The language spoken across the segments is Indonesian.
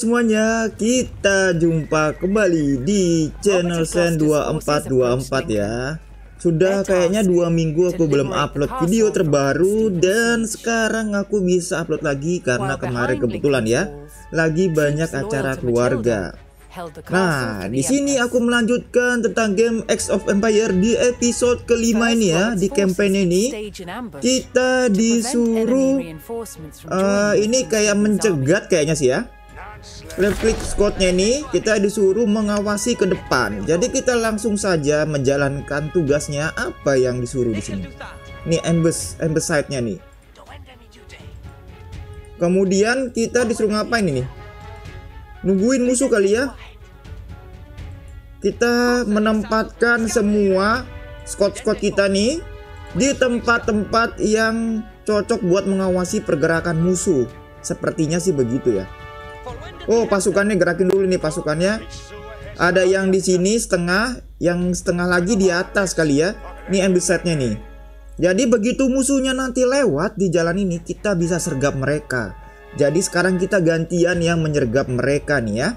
semuanya, kita jumpa kembali di channel Sen 2424 ya. Sudah kayaknya dua minggu aku belum upload video terbaru Dan sekarang aku bisa upload lagi karena kemarin kebetulan ya. Lagi banyak acara keluarga. Nah, di sini aku melanjutkan tentang game X of Empire di episode kelima ini ya, di campaign ini. Kita disuruh uh, ini kayak mencegat kayaknya sih ya. Reflect squadnya ini kita disuruh mengawasi ke depan. Jadi kita langsung saja menjalankan tugasnya apa yang disuruh di sini. Ini ambush ambush site-nya nih. Kemudian kita disuruh ngapain ini? nungguin musuh kali ya kita menempatkan semua squad-squad kita nih di tempat-tempat yang cocok buat mengawasi pergerakan musuh sepertinya sih begitu ya Oh pasukannya gerakin dulu nih pasukannya ada yang di sini setengah yang setengah lagi di atas kali ya ini ambil setnya nih jadi begitu musuhnya nanti lewat di jalan ini kita bisa sergap mereka jadi sekarang kita gantian yang menyergap mereka nih ya.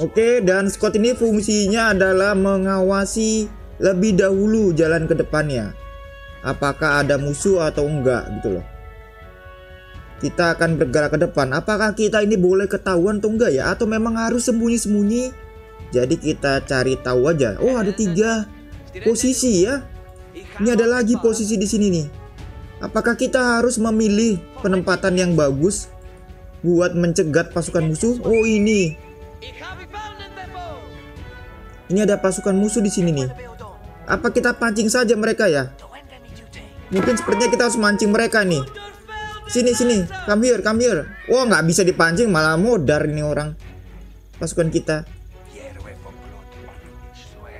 Oke, dan squad ini fungsinya adalah mengawasi lebih dahulu jalan ke depannya. Apakah ada musuh atau enggak gitu loh. Kita akan bergerak ke depan. Apakah kita ini boleh ketahuan atau enggak ya? Atau memang harus sembunyi-sembunyi? Jadi kita cari tahu aja. Oh, ada tiga posisi ya. Ini ada lagi posisi di sini nih. Apakah kita harus memilih penempatan yang bagus buat mencegat pasukan musuh? Oh ini. Ini ada pasukan musuh di sini nih. Apa kita pancing saja mereka ya? Mungkin sepertinya kita harus mancing mereka nih. Sini sini, come here, come here. Wah nggak bisa dipancing malah modar ini orang. Pasukan kita.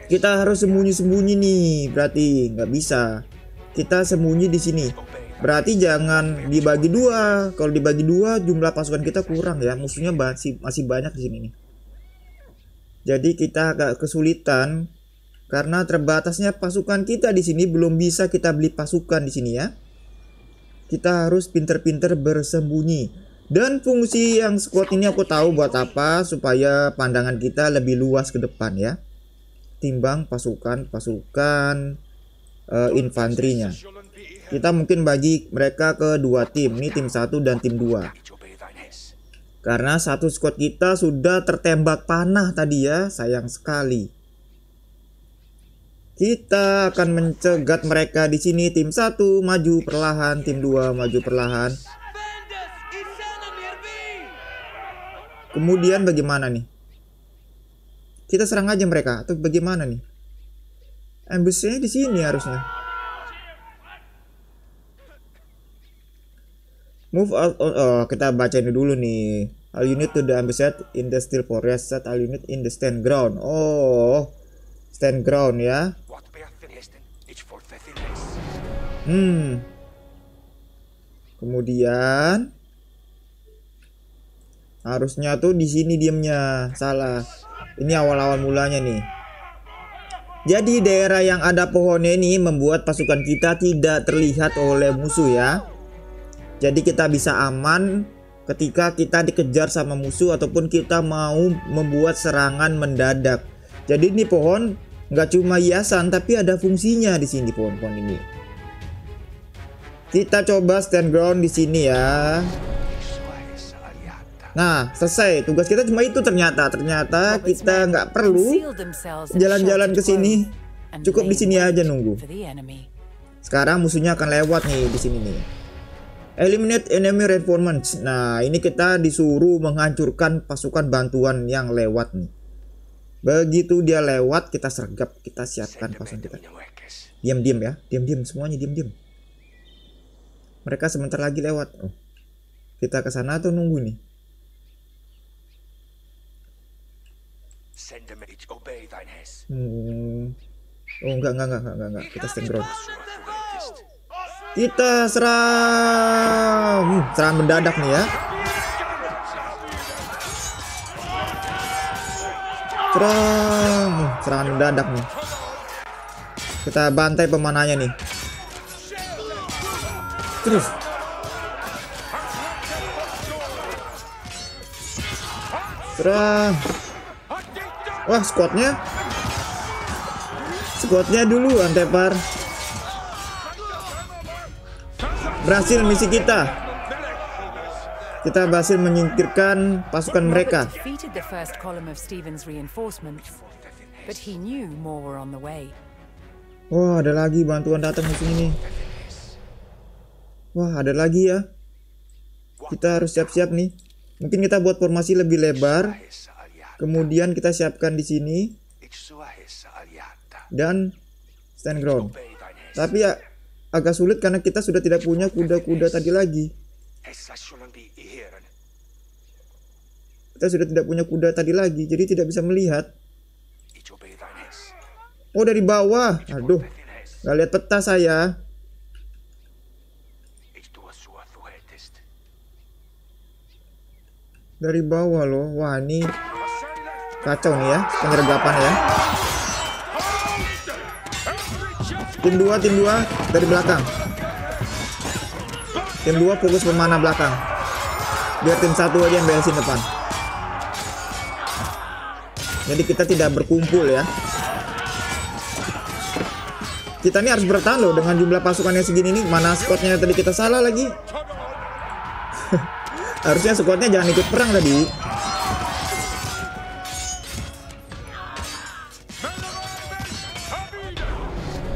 Kita harus sembunyi-sembunyi nih, berarti nggak bisa. Kita sembunyi di sini. Berarti jangan dibagi dua. Kalau dibagi dua jumlah pasukan kita kurang ya. Musuhnya masih masih banyak di sini nih. Jadi kita agak kesulitan karena terbatasnya pasukan kita di sini belum bisa kita beli pasukan di sini ya. Kita harus pinter-pinter bersembunyi. Dan fungsi yang squad ini aku tahu buat apa supaya pandangan kita lebih luas ke depan ya. Timbang pasukan-pasukan uh, infanterinya. Kita mungkin bagi mereka ke dua tim. Ini tim satu dan tim dua. Karena satu squad kita sudah tertembak panah tadi ya. Sayang sekali. Kita akan mencegat mereka di sini. Tim satu maju perlahan, tim dua maju perlahan. Kemudian bagaimana nih? Kita serang aja mereka atau bagaimana nih? Ambushnya di sini harusnya. Move out. Oh, oh, kita baca ini dulu nih. All unit to the ambassad in the steel forest. Set all unit in the stand ground. Oh, stand ground ya. Hmm. Kemudian harusnya tuh di sini diamnya salah. Ini awal-awal mulanya nih. Jadi daerah yang ada pohonnya ini membuat pasukan kita tidak terlihat oleh musuh ya. Jadi kita bisa aman ketika kita dikejar sama musuh ataupun kita mau membuat serangan mendadak. Jadi ini pohon nggak cuma hiasan tapi ada fungsinya di sini pohon-pohon ini. Kita coba stand ground di sini ya. Nah, selesai. Tugas kita cuma itu ternyata. Ternyata kita nggak perlu jalan-jalan ke sini. Cukup di sini aja nunggu. Sekarang musuhnya akan lewat nih di sini nih. Eliminate enemy reinforcements. Nah, ini kita disuruh menghancurkan pasukan bantuan yang lewat nih. Begitu dia lewat, kita sergap, kita siapkan pasukan kita. Diam-diam ya, diam-diam semuanya diam-diam. Mereka sebentar lagi lewat. Oh. Kita ke sana atau nunggu nih? Hmm. Oh enggak enggak enggak enggak enggak kita stand ground. Kita serang. Hmm, serangan mendadak nih ya. Serang. Serangan mendadak nih. Kita bantai pemanahnya nih. Terus. Serang. Wah, squadnya. Squadnya dulu Antepar. Berhasil misi kita. Kita berhasil menyingkirkan pasukan mereka. Wah, ada lagi bantuan datang musim ini. Wah, ada lagi ya. Kita harus siap-siap nih. Mungkin kita buat formasi lebih lebar. Kemudian kita siapkan di sini dan stand ground. Tapi ya agak sulit karena kita sudah tidak punya kuda-kuda tadi lagi. Kita sudah tidak punya kuda tadi lagi, jadi tidak bisa melihat. Oh dari bawah, aduh, nggak lihat peta saya. Dari bawah loh, wah ini kacau nih ya, penyergapan ya. Tim 2, tim 2 dari belakang. Tim 2 fokus pemana belakang. Biar tim satu aja yang beresin depan. Jadi kita tidak berkumpul ya. Kita ini harus bertahan loh dengan jumlah pasukan yang segini nih. Mana squadnya tadi kita salah lagi. Harusnya squadnya jangan ikut perang tadi.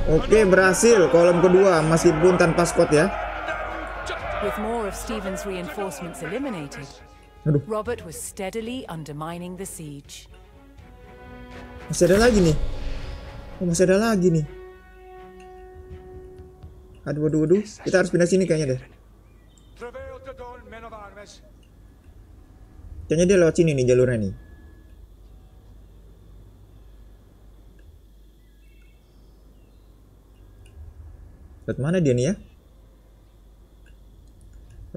Oke berhasil kolom kedua meskipun tanpa squad ya. With more of Stephen's reinforcements eliminated, Robert was steadily undermining the siege. Masih ada lagi nih. Oh masih ada lagi nih. Aduh aduh aduh kita harus pindah sini kayaknya deh. Kayaknya dia lewat sini nih jalurnya nih. Lewat mana dia nih ya?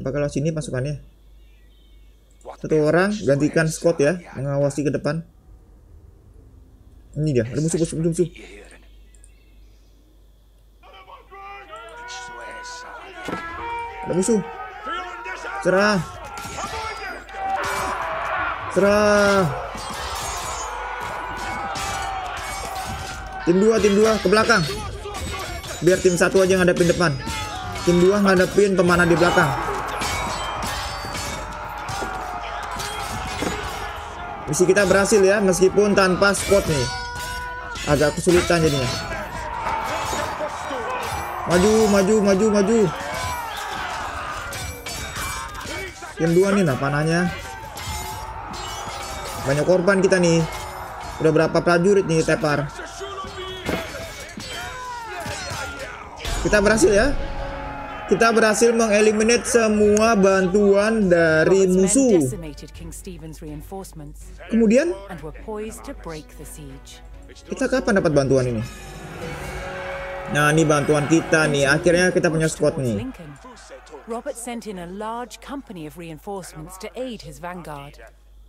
Apakah lewat sini pasukannya? Satu orang gantikan Scott ya, mengawasi ke depan. Ini dia, ada musuh, musuh, musuh, musuh. Ada musuh. Serah. Serah. Tim 2, tim 2 ke belakang. Biar tim satu aja ngadepin depan. Tim 2 ngadepin pemanah di belakang. Misi kita berhasil ya meskipun tanpa squad nih. Agak kesulitan jadinya. Maju, maju, maju, maju. Tim 2 nih nah panahnya. Banyak korban kita nih. Udah berapa prajurit nih tepar. Kita berhasil ya. Kita berhasil mengeliminate semua bantuan dari musuh. Kemudian kita kapan dapat bantuan ini? Nah, ini bantuan kita nih. Akhirnya kita punya squad nih. Robert sent in a large company of reinforcements to aid his vanguard.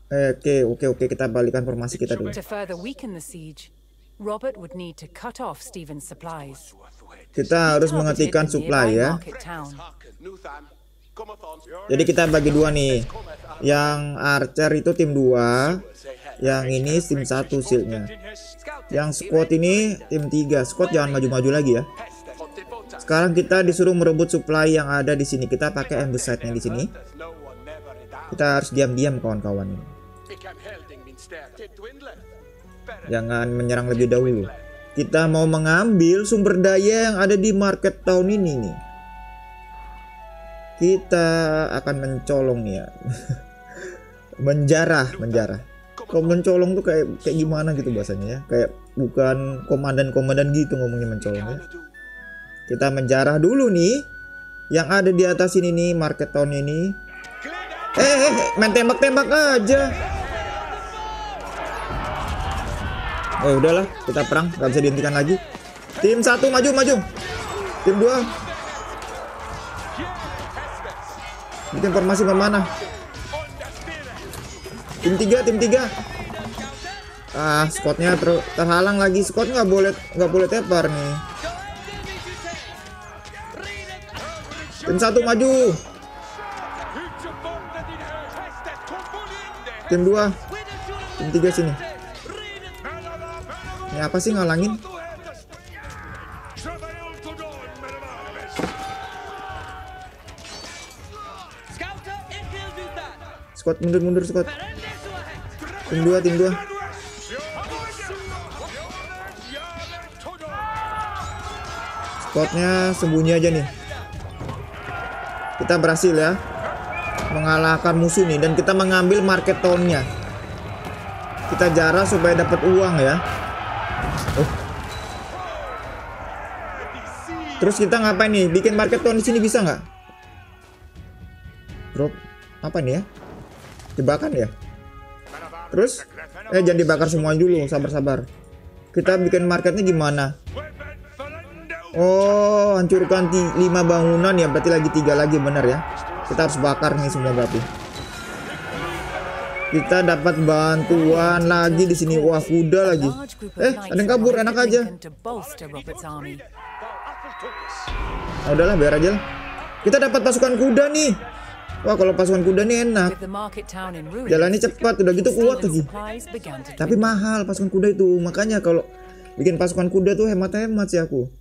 Oke, oke, oke. Kita balikan formasi kita dulu. To further weaken the siege, Robert would need to cut off Stephen's supplies. Kita harus menghentikan supply ya. Jadi kita bagi dua nih. Yang archer itu tim 2, yang ini tim 1 shieldnya. Yang squad ini tim 3. Squad jangan maju-maju lagi ya. Sekarang kita disuruh merebut supply yang ada di sini. Kita pakai embusite-nya di sini. Kita harus diam-diam kawan-kawan. Jangan menyerang lebih dahulu. Kita mau mengambil sumber daya yang ada di market town ini nih. Kita akan mencolong ya. menjarah, menjarah. Kalau mencolong tuh kayak kayak gimana gitu bahasanya ya? Kayak bukan komandan-komandan gitu ngomongnya mencolong ya. Kita menjarah dulu nih yang ada di atas ini nih market town ini. Eh, eh, main tembak-tembak aja. Eh udahlah, kita perang, nggak bisa dihentikan lagi. Tim satu maju, maju. Tim dua. Bikin formasi mana? Tim tiga, tim tiga. Ah, squadnya ter- terhalang lagi. Squad nggak boleh nggak boleh tepar nih. Tim satu maju. Tim dua. Tim tiga sini. Ini apa sih ngalangin? Scott mundur mundur Scott. Tim dua tim dua. Scottnya sembunyi aja nih. Kita berhasil ya mengalahkan musuh nih dan kita mengambil market town-nya. Kita jarah supaya dapat uang ya. Oh. Terus kita ngapain nih? Bikin market town di sini bisa nggak? Drop apa nih ya? Jebakan ya? Terus eh jangan dibakar semua dulu, sabar-sabar. Kita bikin marketnya gimana? Oh, hancurkan 5 bangunan ya, berarti lagi tiga lagi benar ya. Kita harus bakar nih semua berarti. Kita dapat bantuan lagi di sini. Wah, kuda lagi. Eh, ada yang kabur, enak aja. Oh, udahlah, biar aja lah. Kita dapat pasukan kuda nih. Wah, kalau pasukan kuda nih enak. Jalannya cepat, udah gitu kuat lagi. Tapi mahal pasukan kuda itu. Makanya kalau bikin pasukan kuda tuh hemat-hemat sih aku.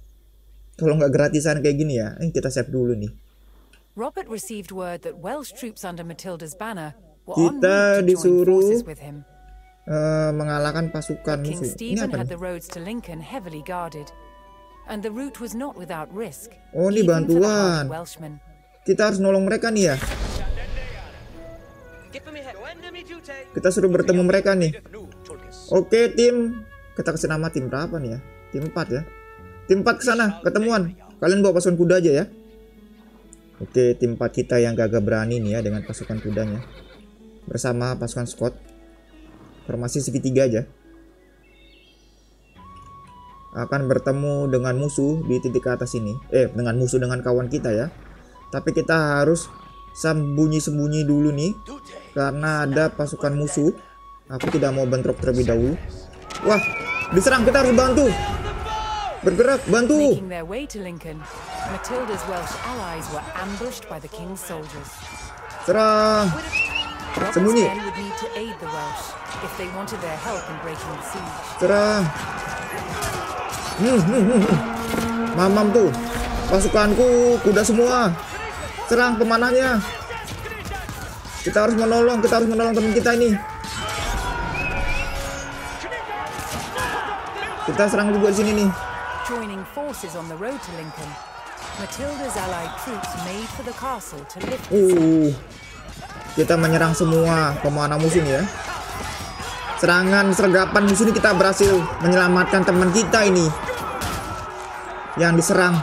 Kalau nggak gratisan kayak gini ya, eh, kita save dulu nih. Robert received word that Welsh troops under Matilda's banner were Kita disuruh eh, mengalahkan pasukan musuh. Ini apa nih? the roads to Lincoln heavily guarded, and the route was not without risk. Oh, ini bantuan. Kita harus nolong mereka nih ya. Kita suruh bertemu mereka nih. Oke tim, kita kasih nama tim berapa nih ya? Tim 4 ya. Tim 4 ke sana, ketemuan. Kalian bawa pasukan kuda aja ya. Oke, tim 4 kita yang gagah berani nih ya dengan pasukan kudanya. Bersama pasukan Scott. Formasi segitiga aja. Akan bertemu dengan musuh di titik atas ini. Eh, dengan musuh dengan kawan kita ya. Tapi kita harus sembunyi-sembunyi dulu nih karena ada pasukan musuh. Aku tidak mau bentrok terlebih dahulu. Wah, diserang kita harus bantu. Bergerak, bantu. Serang. Sembunyi. Serang. Hmm, hmm, hmm, hmm. Mamam tuh. Pasukanku kuda semua. Serang pemanahnya. Kita harus menolong, kita harus menolong teman kita ini. Kita serang juga di sini nih. Joining forces on the road to Lincoln, Matilda's allied troops made for the castle to lift the siege. Uh, kita menyerang semua pemanah musuh ya. Serangan sergapan musuh ini kita berhasil menyelamatkan teman kita ini yang diserang.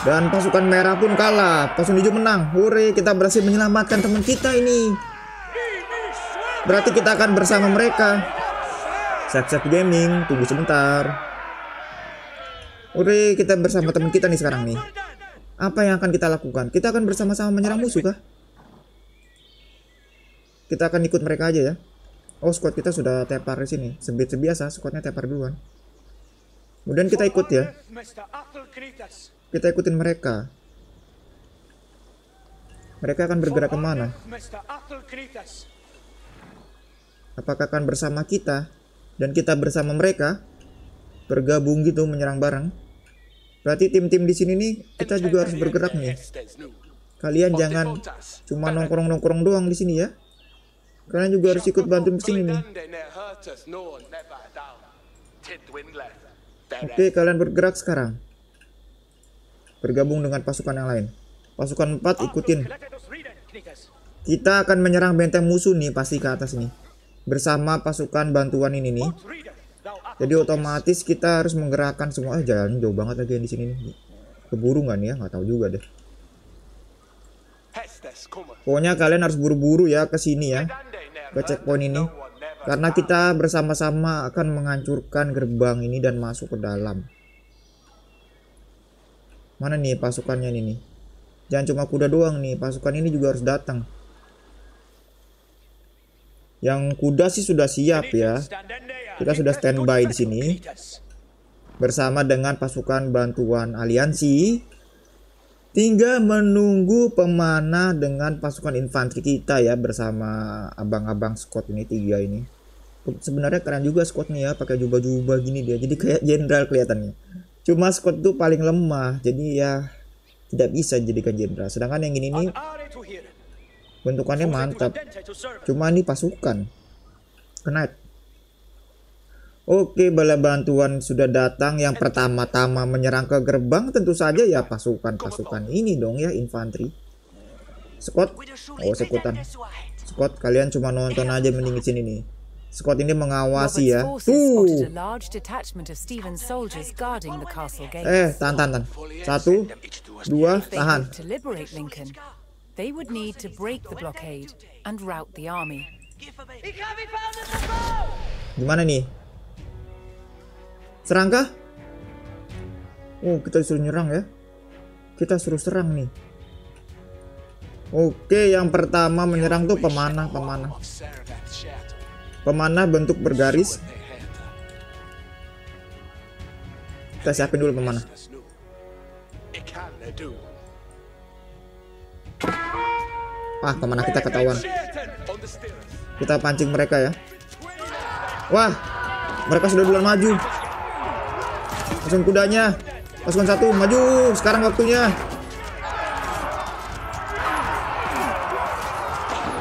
Dan pasukan merah pun kalah, pasukan hijau menang. Hore, kita berhasil menyelamatkan teman kita ini. Berarti kita akan bersama mereka. Save-save gaming, tunggu sebentar. Hore, kita bersama teman kita nih sekarang nih. Apa yang akan kita lakukan? Kita akan bersama-sama menyerang musuh kah? Kita akan ikut mereka aja ya. Oh, squad kita sudah tepar di sini. Sebiasa biasa, squadnya tepar duluan. Kemudian kita ikut ya. Kita ikutin mereka. Mereka akan bergerak ke mana? Apakah akan bersama kita dan kita bersama mereka bergabung gitu menyerang bareng? Berarti tim-tim di sini nih kita juga harus bergerak nih. Kalian jangan cuma nongkrong-nongkrong doang di sini ya. Kalian juga harus ikut bantu di sini nih. Oke, kalian bergerak sekarang. Bergabung dengan pasukan yang lain. Pasukan 4 ikutin. Kita akan menyerang benteng musuh nih pasti ke atas nih. Bersama pasukan bantuan ini nih. Jadi otomatis kita harus menggerakkan semua. Eh, jalan jauh banget lagi yang di sini nih. Keburu nggak nih ya? Nggak tahu juga deh. Pokoknya kalian harus buru-buru ya ke sini ya. Ke checkpoint ini. Karena kita bersama-sama akan menghancurkan gerbang ini dan masuk ke dalam. Mana nih pasukannya ini nih? Jangan cuma kuda doang nih, pasukan ini juga harus datang. Yang kuda sih sudah siap ya. Kita sudah standby di sini bersama dengan pasukan bantuan aliansi. Tinggal menunggu pemanah dengan pasukan infanteri kita ya bersama abang-abang Scott ini tiga ini. sebenarnya keren juga squadnya ya pakai jubah-jubah gini dia jadi kayak jenderal kelihatannya cuma squad tuh paling lemah jadi ya tidak bisa jadikan jenderal sedangkan yang ini nih bentukannya mantap cuma ini pasukan knight Oke, bala bantuan sudah datang. Yang pertama-tama menyerang ke gerbang tentu saja ya pasukan-pasukan ini dong ya, infanteri. Scott, oh sekutan. Scott, kalian cuma nonton aja mending di sini nih. Scott ini mengawasi ya. Tuh. Eh, tahan, tahan, tahan. Satu, dua, tahan. They would need to break the blockade and rout the army. Gimana nih? Serangkah? Oh, kita disuruh nyerang ya. Kita suruh serang nih. Oke, yang pertama menyerang tuh pemanah, pemanah. Pemanah bentuk bergaris. Kita siapin dulu pemanah. Wah, pemanah kita ketahuan. Kita pancing mereka ya. Wah, mereka sudah duluan maju. Pasukan kudanya. Pasukan satu maju. Sekarang waktunya.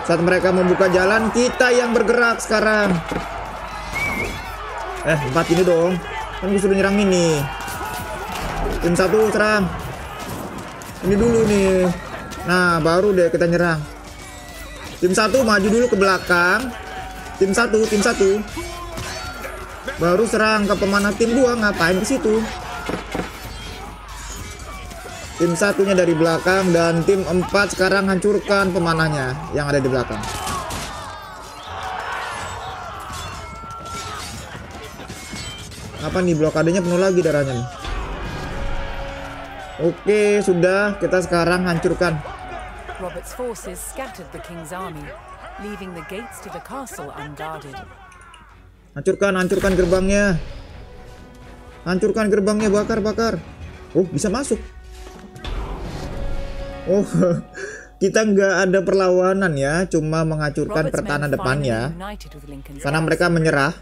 Saat mereka membuka jalan, kita yang bergerak sekarang. Eh, empat ini dong. Kan gue sudah nyerang ini. Tim satu serang. Ini dulu nih. Nah, baru deh kita nyerang. Tim satu maju dulu ke belakang. Tim satu, tim satu baru serang ke pemanah tim 2 ngapain ke situ tim satunya dari belakang dan tim 4 sekarang hancurkan pemanahnya yang ada di belakang apa nih blokadenya penuh lagi darahnya nih oke sudah kita sekarang hancurkan Robert's forces scattered the king's army leaving the gates to the castle unguarded Hancurkan, hancurkan gerbangnya. Hancurkan gerbangnya, bakar, bakar. Oh, bisa masuk. Oh, kita nggak ada perlawanan ya, cuma menghancurkan pertahanan depannya. Karena mereka menyerah.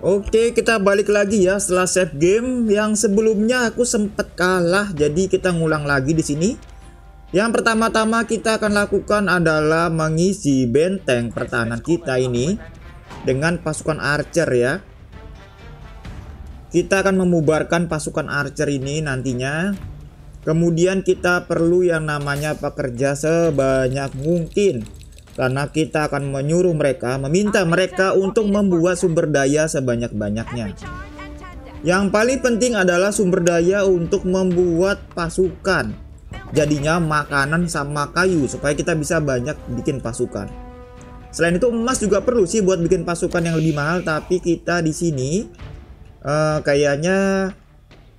Oke, kita balik lagi ya setelah save game yang sebelumnya aku sempat kalah, jadi kita ngulang lagi di sini. Yang pertama-tama kita akan lakukan adalah mengisi benteng pertahanan kita ini dengan pasukan archer ya. Kita akan membubarkan pasukan archer ini nantinya. Kemudian kita perlu yang namanya pekerja sebanyak mungkin. Karena kita akan menyuruh mereka, meminta mereka untuk membuat sumber daya sebanyak-banyaknya. Yang paling penting adalah sumber daya untuk membuat pasukan. Jadinya makanan sama kayu supaya kita bisa banyak bikin pasukan. Selain itu emas juga perlu sih buat bikin pasukan yang lebih mahal, tapi kita di sini uh, kayaknya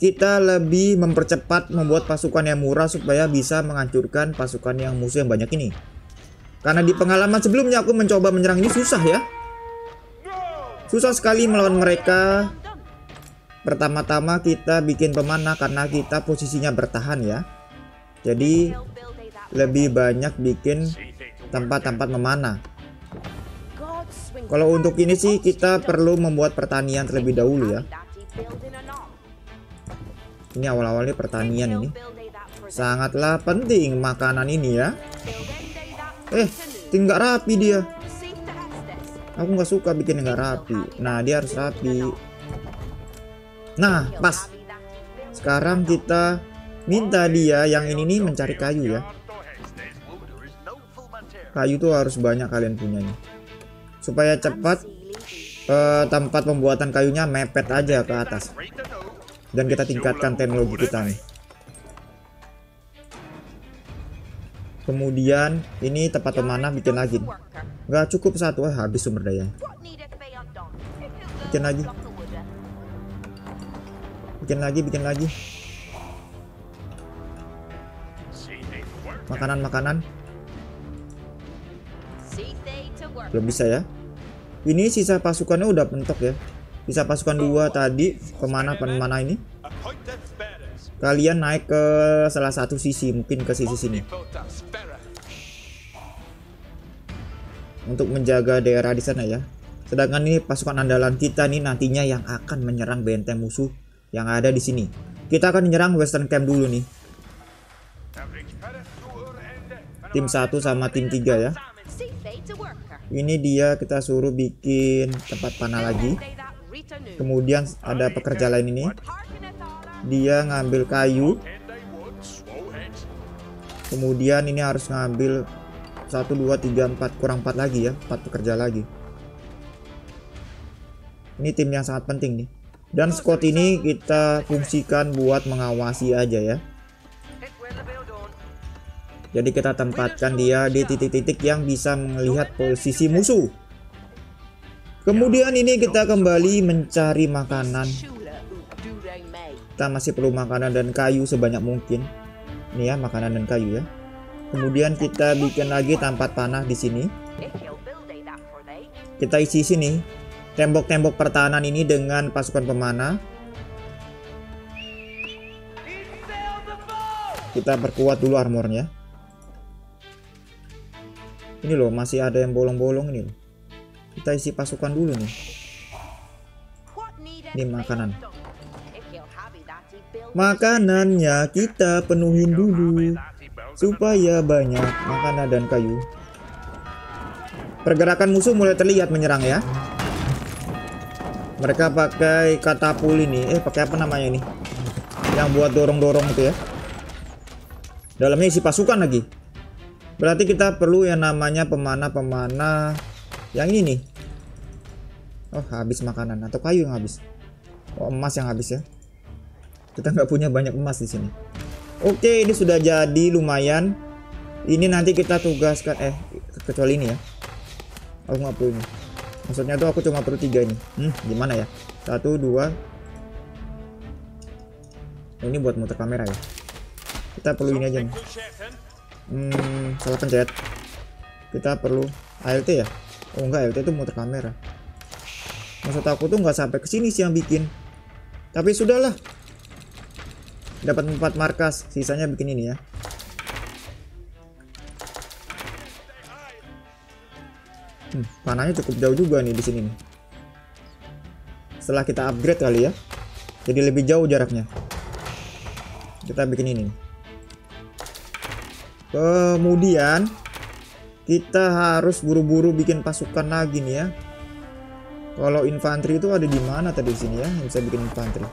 kita lebih mempercepat membuat pasukan yang murah supaya bisa menghancurkan pasukan yang musuh yang banyak ini. Karena di pengalaman sebelumnya aku mencoba menyerang ini susah ya. Susah sekali melawan mereka. Pertama-tama kita bikin pemanah karena kita posisinya bertahan ya. Jadi lebih banyak bikin tempat-tempat memanah. Kalau untuk ini sih kita perlu membuat pertanian terlebih dahulu ya. Ini awal-awalnya pertanian ini. Sangatlah penting makanan ini ya. Eh, tinggal rapi dia. Aku nggak suka bikin nggak rapi. Nah, dia harus rapi. Nah, pas. Sekarang kita minta dia yang ini nih mencari kayu ya. Kayu tuh harus banyak kalian punya nih supaya cepat uh, tempat pembuatan kayunya mepet aja ke atas dan kita tingkatkan teknologi kita nih. Kemudian ini tempat pemanah bikin lagi. nggak cukup satu eh, habis sumber daya. Bikin lagi. Bikin lagi bikin lagi. Makanan-makanan belum bisa ya. Ini sisa pasukannya udah pentok ya sisa pasukan dua tadi ke mana mana ini kalian naik ke salah satu sisi mungkin ke sisi sini untuk menjaga daerah di sana ya Sedangkan ini pasukan andalan kita nih nantinya yang akan menyerang benteng musuh yang ada di sini. Kita akan menyerang Western Camp dulu nih. Tim 1 sama tim 3 ya. Ini dia kita suruh bikin tempat panah lagi. Kemudian ada pekerja lain ini. Dia ngambil kayu. Kemudian ini harus ngambil 1 2 3 4 kurang 4 lagi ya, 4 pekerja lagi. Ini tim yang sangat penting nih. Dan squad ini kita fungsikan buat mengawasi aja ya. Jadi kita tempatkan dia di titik-titik yang bisa melihat posisi musuh. Kemudian ini kita kembali mencari makanan. Kita masih perlu makanan dan kayu sebanyak mungkin. Ini ya makanan dan kayu ya. Kemudian kita bikin lagi tempat panah di sini. Kita isi sini tembok-tembok pertahanan ini dengan pasukan pemanah. Kita perkuat dulu armornya. Ini loh masih ada yang bolong-bolong ini loh. Kita isi pasukan dulu nih. Ini makanan. Makanannya kita penuhin dulu supaya banyak makanan dan kayu. Pergerakan musuh mulai terlihat menyerang ya. Mereka pakai katapul ini, eh pakai apa namanya ini? Yang buat dorong-dorong itu ya. Dalamnya isi pasukan lagi. Berarti kita perlu yang namanya pemanah-pemanah yang ini nih. Oh, habis makanan atau kayu yang habis. Oh, emas yang habis ya. Kita nggak punya banyak emas di sini. Oke, ini sudah jadi lumayan. Ini nanti kita tugaskan eh kecuali ini ya. Aku nggak perlu ini. Maksudnya tuh aku cuma perlu tiga ini. Hmm, gimana ya? Satu, dua. Oh, ini buat muter kamera ya. Kita perlu ini aja nih. Hmm, salah pencet. Kita perlu ALT ya? Oh enggak, ALT itu muter kamera. Maksud aku tuh nggak sampai ke sini sih yang bikin. Tapi sudahlah. Dapat empat markas, sisanya bikin ini ya. Hmm, panahnya cukup jauh juga nih di sini nih. Setelah kita upgrade kali ya. Jadi lebih jauh jaraknya. Kita bikin ini. Kemudian kita harus buru-buru bikin pasukan lagi nih ya. Kalau infanteri itu ada di mana tadi di sini ya? Yang bisa bikin infanteri.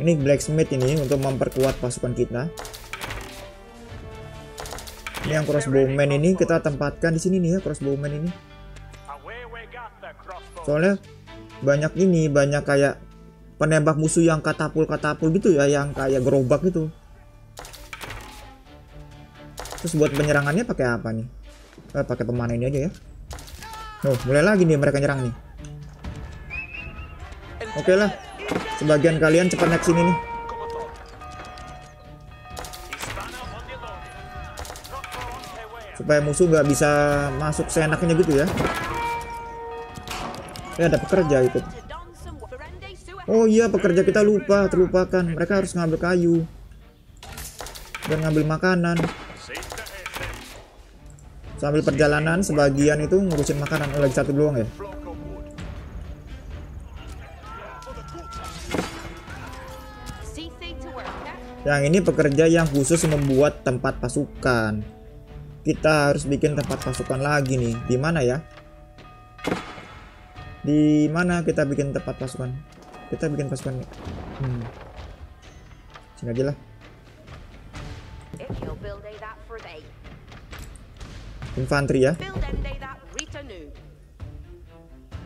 Ini blacksmith ini untuk memperkuat pasukan kita. Ini yang crossbowman ini kita tempatkan di sini nih ya crossbowman ini. Soalnya banyak ini, banyak kayak penembak musuh yang katapul-katapul gitu ya, yang kayak gerobak gitu. Terus buat penyerangannya pakai apa nih? Eh, pakai pemanah ini aja ya. Oh, mulai lagi nih mereka nyerang nih. Oke lah. Sebagian kalian cepat naik sini nih. Supaya musuh nggak bisa masuk seenaknya gitu ya. Ya ada pekerja Sue Oh iya pekerja kita lupa, terlupakan. Mereka harus ngambil kayu dan ngambil makanan. Sambil perjalanan sebagian itu ngurusin makanan. Oh, lagi satu doang ya. Yang ini pekerja yang khusus membuat tempat pasukan. Kita harus bikin tempat pasukan lagi nih. Di mana ya? Di mana kita bikin tempat pasukan? Kita bikin pasukan. Hmm. Sini aja lah.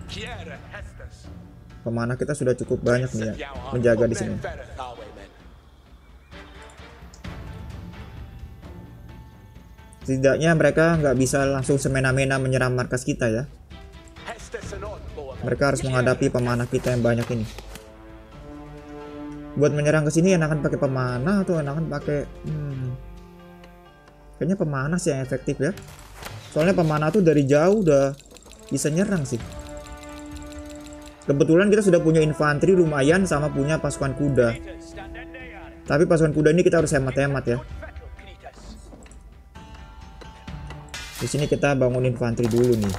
Kiera Hestus. Pemanah kita sudah cukup banyak nih ya menjaga di sini. Setidaknya mereka nggak bisa langsung semena-mena menyerang markas kita ya. Mereka harus menghadapi pemanah kita yang banyak ini. Buat menyerang ke sini enakan pakai pemanah atau enakan pakai hmm, kayaknya pemanah sih yang efektif ya. Soalnya pemanah tuh dari jauh udah bisa nyerang sih. Kebetulan kita sudah punya infanteri lumayan sama punya pasukan kuda. Tapi pasukan kuda ini kita harus hemat-hemat ya. Di sini kita bangun infanteri dulu nih.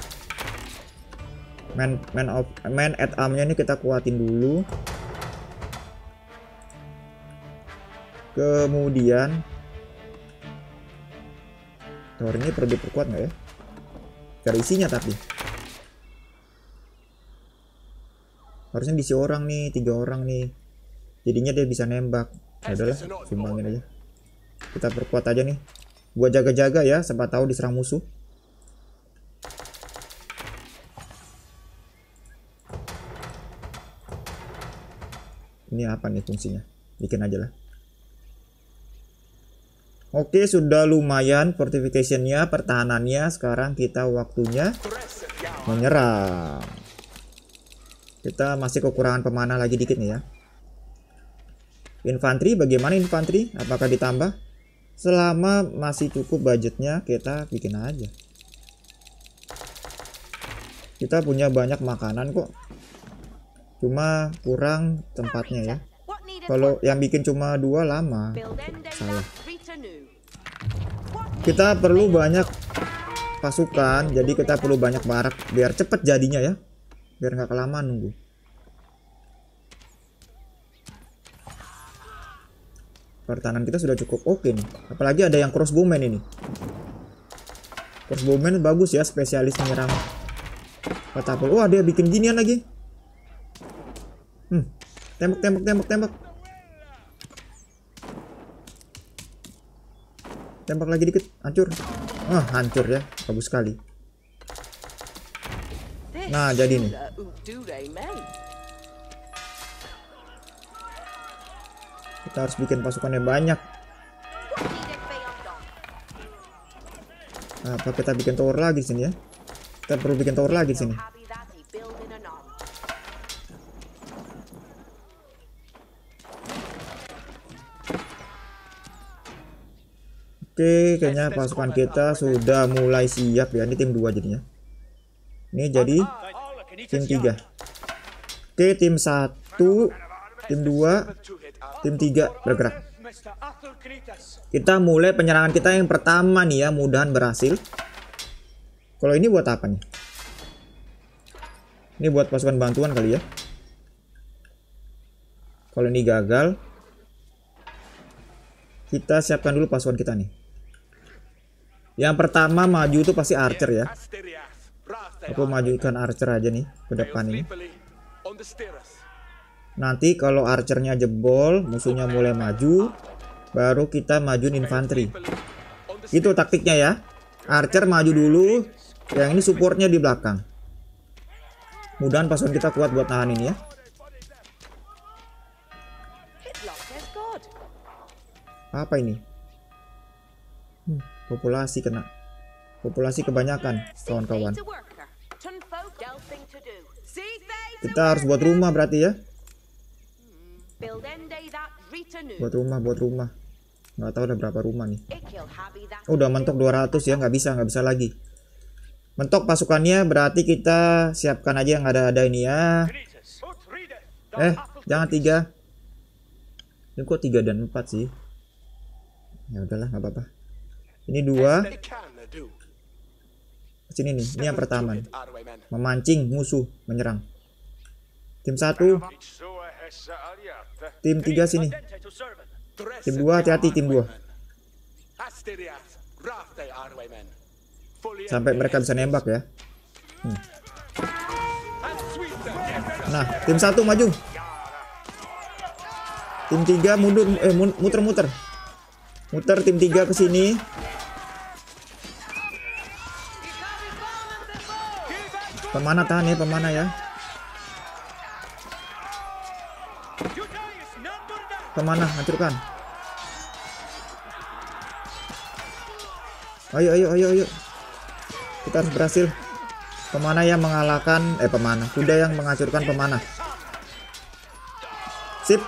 Man man of man at armnya ini kita kuatin dulu. Kemudian tower ini perlu diperkuat nggak ya? Cari isinya tapi harusnya diisi orang nih, tiga orang nih. Jadinya dia bisa nembak. Ya udahlah, sumbangin aja. Kita perkuat aja nih. Gua jaga-jaga ya, siapa tahu diserang musuh. Ini apa nih fungsinya? Bikin aja lah. Oke, sudah lumayan fortificationnya, pertahanannya. Sekarang kita waktunya menyerang. Kita masih kekurangan pemanah lagi dikit nih ya. Infanteri, bagaimana infanteri? Apakah ditambah? Selama masih cukup budgetnya, kita bikin aja. Kita punya banyak makanan kok. Cuma kurang tempatnya ya. Kalau yang bikin cuma dua lama. Salah. Kita perlu banyak pasukan, jadi kita perlu banyak barak biar cepet jadinya ya. Biar nggak kelamaan nunggu. Pertahanan kita sudah cukup oke nih. Apalagi ada yang crossbowman ini. Crossbowman bagus ya, spesialis menyerang katapult. Wah, dia bikin ginian lagi. Hmm. Tembak, tembak, tembak, tembak. Tembak lagi dikit, hancur. Ah, hancur ya. Bagus sekali. Nah, jadi nih. Kita harus bikin pasukannya banyak. dawn? Apa kita bikin tower lagi sini ya? Kita perlu bikin tower lagi sini. Oke, kayaknya pasukan kita sudah mulai siap ya. Ini tim 2 jadinya. Ini jadi tim 3. Oke, tim 1, tim 2, tim 3 bergerak. Kita mulai penyerangan kita yang pertama nih ya, mudahan berhasil. Kalau ini buat apa nih? Ini buat pasukan bantuan kali ya. Kalau ini gagal, kita siapkan dulu pasukan kita nih. Yang pertama maju itu pasti archer ya. Aku majukan archer aja nih ke depan ini. Nanti kalau archernya jebol, musuhnya mulai maju, baru kita majuin infanteri. Itu taktiknya ya. Archer maju dulu, yang ini supportnya di belakang. Mudahan pasukan kita kuat buat nahan ini ya. Apa ini? Hmm, populasi kena. Populasi kebanyakan, kawan-kawan. Kita harus buat rumah berarti ya. Buat rumah, buat rumah. Nggak tahu ada berapa rumah nih. Oh, udah mentok 200 ya, nggak bisa, nggak bisa lagi. Mentok pasukannya berarti kita siapkan aja yang ada-ada ini ya. Eh, jangan tiga. Ini kok tiga dan empat sih? Ya udahlah, nggak apa-apa. Ini dua, sini nih. Ini yang pertama. nih. Memancing musuh menyerang. Tim satu, tim tiga sini. Tim dua, hati-hati tim dua. Sampai mereka bisa nembak ya. Hmm. Nah, tim satu maju. Tim tiga mundur, eh muter-muter. Muter tim tiga ke sini. Pemana tahan ya, pemana ya. Pemana hancurkan. Ayo, ayo, ayo, ayo. Kita harus berhasil. Pemana yang mengalahkan, eh pemana, kuda yang menghancurkan pemana. Sip.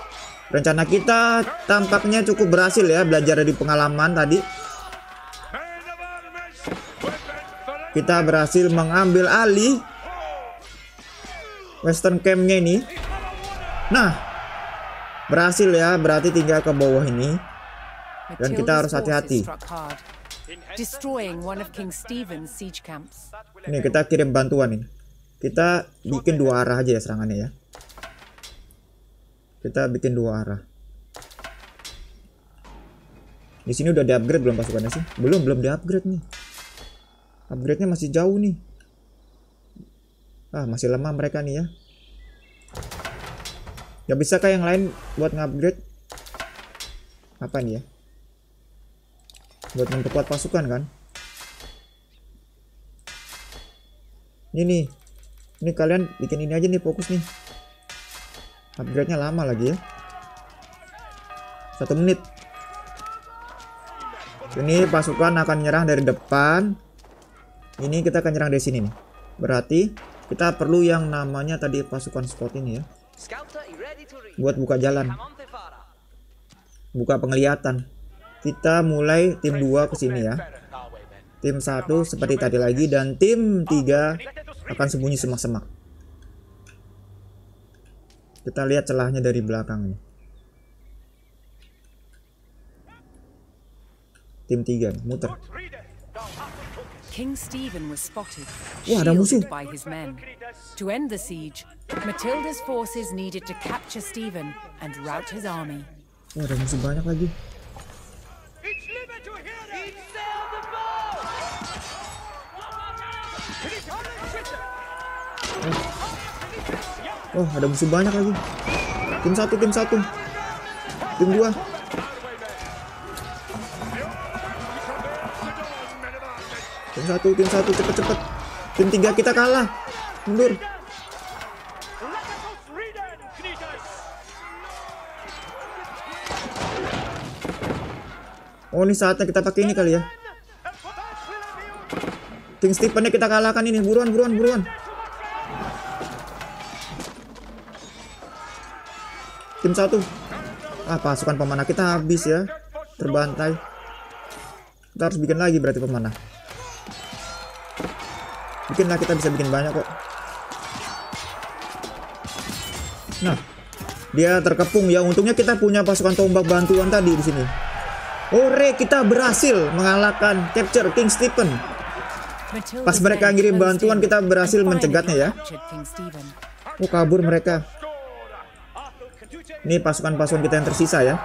Rencana kita tampaknya cukup berhasil ya belajar dari pengalaman tadi. Kita berhasil mengambil alih Western Campnya ini. Nah, berhasil ya. Berarti tinggal ke bawah ini. Dan kita harus hati-hati. Ini kita kirim bantuan ini. kita bikin dua arah aja ya serangannya ya kita bikin dua arah di sini udah di upgrade belum pasukannya sih? Belum belum di upgrade nih. Upgrade nya masih jauh nih. Ah masih lemah mereka nih ya. Gak bisa kah yang lain buat nge-upgrade? Apa nih ya? Buat memperkuat pasukan kan? Ini nih. Ini kalian bikin ini aja nih fokus nih. Upgrade nya lama lagi ya. Satu menit ini pasukan akan nyerang dari depan. Ini kita akan nyerang dari sini nih. Berarti kita perlu yang namanya tadi pasukan spot ini ya. Buat buka jalan. Buka penglihatan. Kita mulai tim 2 ke sini ya. Tim 1 seperti tadi lagi dan tim 3 akan sembunyi semak-semak. Kita lihat celahnya dari belakang nih. Tim 3 nih, muter. King Stephen was spotted, Wah, ada musuh. by his men. To end the siege, Matilda's forces needed to capture Stephen and rout his army. Wah, ada musuh banyak lagi. Oh, ada musuh banyak lagi. Tim satu, tim satu, tim dua. Tim satu, tim satu, cepet cepet. Tim tiga kita kalah. Mundur. Oh, ini saatnya kita pakai ini kali ya. King Stephen kita kalahkan ini. Buruan, buruan, buruan. Tim satu. Ah, pasukan pemanah kita habis ya. Terbantai. Kita harus bikin lagi berarti pemanah. Bikinlah kita bisa bikin banyak kok. Nah, dia terkepung ya. Untungnya kita punya pasukan tombak bantuan tadi di sini. Ore, kita berhasil mengalahkan capture King Stephen. Pas mereka ngirim bantuan, kita berhasil mencegatnya ya. Oh, kabur mereka. Ini pasukan-pasukan kita yang tersisa ya.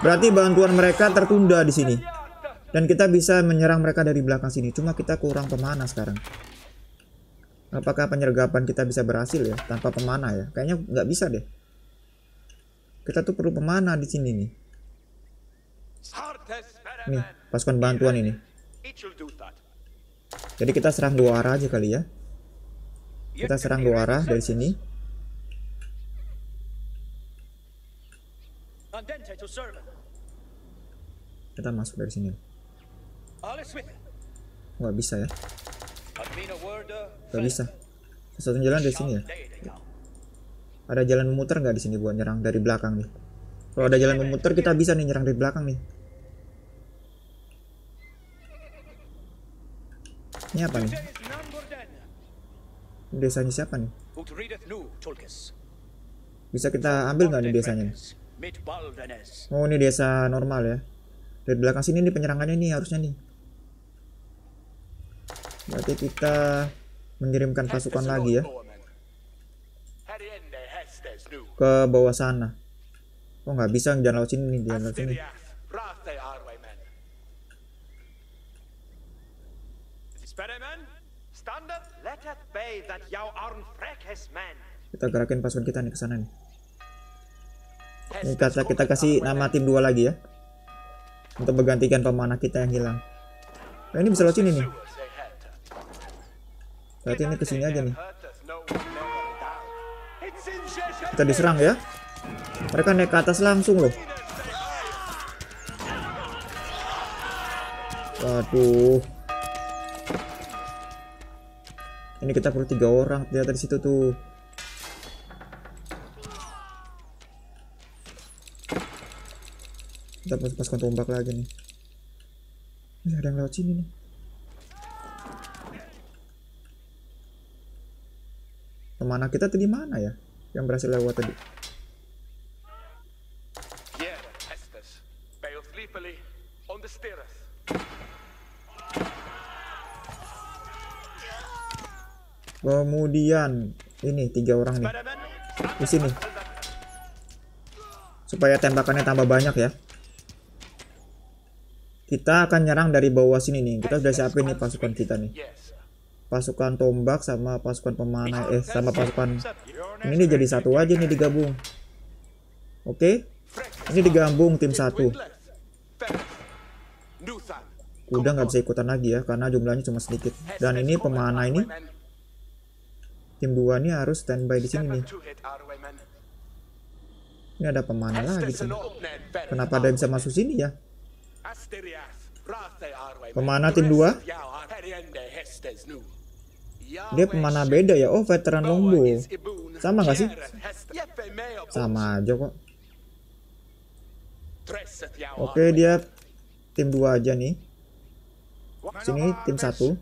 Berarti bantuan mereka tertunda di sini. Dan kita bisa menyerang mereka dari belakang sini. Cuma kita kurang pemanah sekarang. Apakah penyergapan kita bisa berhasil ya tanpa pemanah ya? Kayaknya nggak bisa deh. Kita tuh perlu pemanah di sini nih. Nih, pasukan bantuan ini. Jadi kita serang dua arah aja kali ya. Kita serang dua arah dari sini. Kita masuk dari sini. Nggak bisa ya? Nggak bisa. Satu jalan dari sini ya. Ada jalan memutar nggak di sini buat nyerang dari belakang nih? Kalau ada jalan memutar kita bisa nih nyerang dari belakang nih. Ini apa nih? Desanya siapa nih? Bisa kita ambil nggak nih desanya? Oh ini desa normal ya. Dari belakang sini nih penyerangannya nih harusnya nih. Berarti kita mengirimkan pasukan lagi ya ke bawah sana. Oh nggak bisa jalan laut sini nih jalan laut sini. Kita gerakin pasukan kita nih ke sana nih. Ini kata kita kasih nama tim dua lagi ya. Untuk menggantikan pemanah kita yang hilang. Nah, ini bisa lewat sini nih. Berarti ini ke sini aja nih. Kita diserang ya. Mereka naik ke atas langsung loh. Waduh. Ini kita perlu tiga orang ternyata di situ tuh. Kita pas pasukan tombak lagi nih. Ini ada yang lewat sini nih. Pemanah kita tadi mana ya? Yang berhasil lewat tadi. Kemudian ini tiga orang nih di sini. Supaya tembakannya tambah banyak ya. Kita akan nyerang dari bawah sini nih. Kita sudah siapin nih pasukan kita nih. Pasukan tombak sama pasukan pemanah eh sama pasukan ini jadi satu aja nih digabung. Oke. Ini digabung tim satu. Udah nggak bisa ikutan lagi ya karena jumlahnya cuma sedikit. Dan ini pemanah ini tim dua nih harus standby di sini nih. Ini ada pemanah lagi sih. Kenapa ada yang bisa masuk sini ya? Pemanah tim 2 Dia pemanah beda ya. Oh, veteran longbow. Sama nggak sih? Sama aja kok. Oke, dia tim 2 aja nih. Sini tim satu.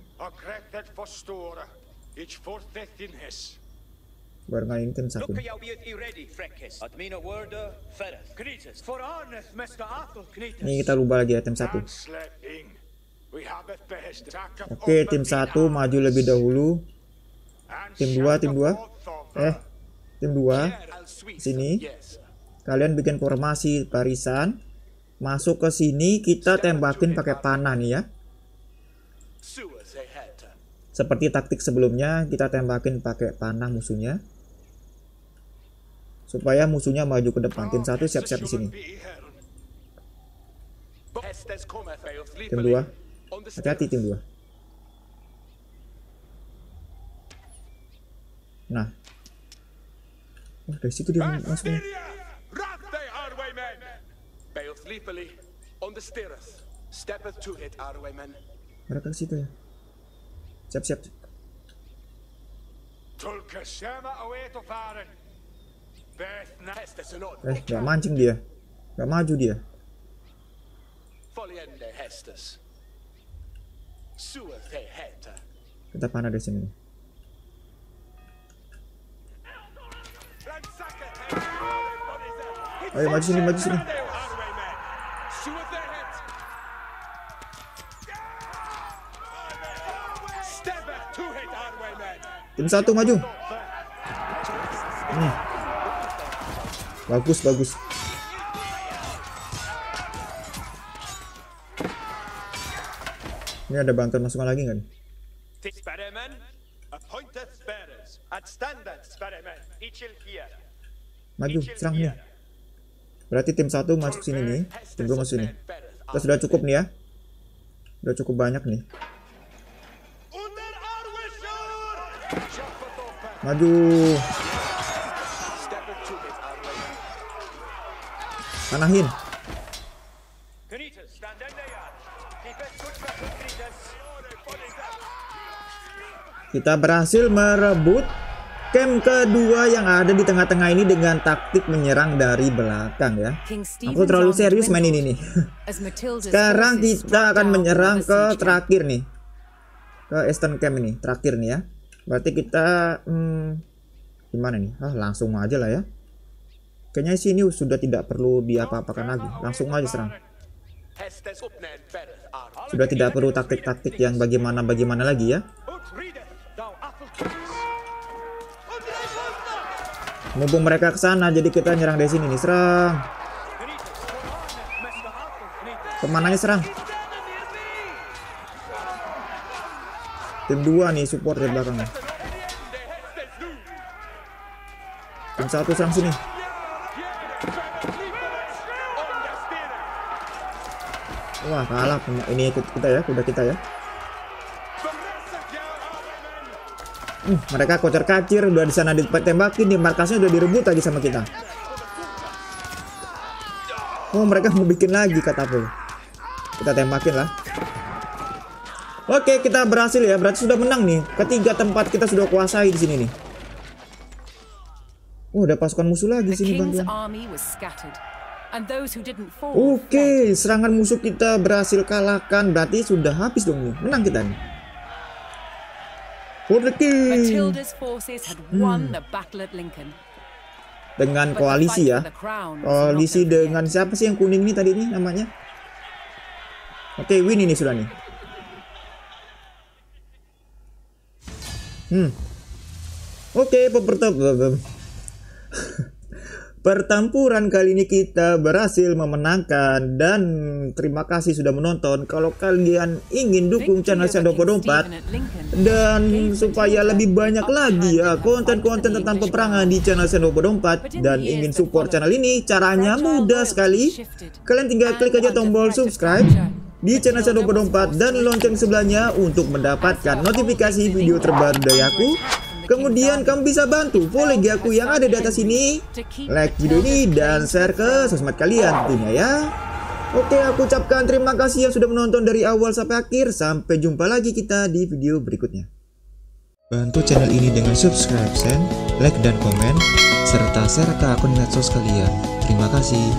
Barengan ini tim satu. Ini kita rubah lagi ya tim satu. Oke, tim satu maju lebih dahulu. Tim dua, tim dua. Eh, tim dua. Sini. Kalian bikin formasi barisan. Masuk ke sini, kita tembakin pakai panah nih ya. Seperti taktik sebelumnya, kita tembakin pakai panah musuhnya. Supaya musuhnya maju ke depan. Tim satu siap-siap di sini. Tim dua. Hati-hati tim dua. Nah. Oh, dari situ dia masuknya. Mereka ke situ ya. Siap-siap. Eh, nggak mancing dia. Nggak maju dia. Kita panah di sini. Ayo maju sini, maju sini. Tim satu maju. Hmm. Bagus, bagus. Ini ada bantuan masukan lagi nggak nih? Maju, serang nih. Berarti tim satu masuk sini nih. Tim dua masuk sini. Kita sudah cukup nih ya. Sudah cukup banyak nih. Maju. Panahin. Kita berhasil merebut camp kedua yang ada di tengah-tengah ini dengan taktik menyerang dari belakang ya. Aku terlalu serius main ini nih. Sekarang kita akan menyerang ke terakhir nih. Ke Eastern Camp ini, terakhir nih ya. Berarti kita hmm, gimana nih? Ah, langsung aja lah ya. Kayaknya sini sudah tidak perlu diapa-apakan lagi. Langsung aja serang. Sudah tidak perlu taktik-taktik yang bagaimana-bagaimana lagi ya. Mumpung mereka ke sana jadi kita nyerang dari sini nih, serang. Ke mananya serang. Tim 2 nih support di belakangnya. Tim satu serang sini. Wah kalah ini kita ya, kuda kita ya. Hmm, mereka kocar kacir udah di sana ditembakin nih markasnya udah direbut lagi sama kita. Oh mereka mau bikin lagi katapul. Kita tembakin lah. Oke kita berhasil ya berarti sudah menang nih. Ketiga tempat kita sudah kuasai di sini nih. Oh ada pasukan musuh lagi The sini bantuan. fall Oke serangan musuh kita berhasil kalahkan berarti sudah habis dong nih. Menang kita nih. For the fled. king. Matilda's forces had won the battle at Lincoln. Dengan koalisi ya. Koalisi dengan siapa sih yang kuning nih tadi nih namanya? Oke, win ini sudah nih. Hmm. Oke, pepertem Pertempuran kali ini kita berhasil memenangkan dan terima kasih sudah menonton. Kalau kalian ingin dukung channel Shadow Dompat dan supaya lebih banyak lagi ya konten-konten tentang peperangan di channel Shadow Dompat dan ingin support channel ini, caranya mudah sekali. Kalian tinggal klik aja tombol subscribe di channel Shadow Dompat dan lonceng sebelahnya untuk mendapatkan notifikasi video terbaru dari aku Kemudian kamu bisa bantu follow IG aku yang ada di atas ini, like video ini dan share ke sosmed kalian tentunya ya. Oke, aku ucapkan terima kasih yang sudah menonton dari awal sampai akhir. Sampai jumpa lagi kita di video berikutnya. Bantu channel ini dengan subscribe, like dan komen, serta share ke akun medsos kalian. Terima kasih.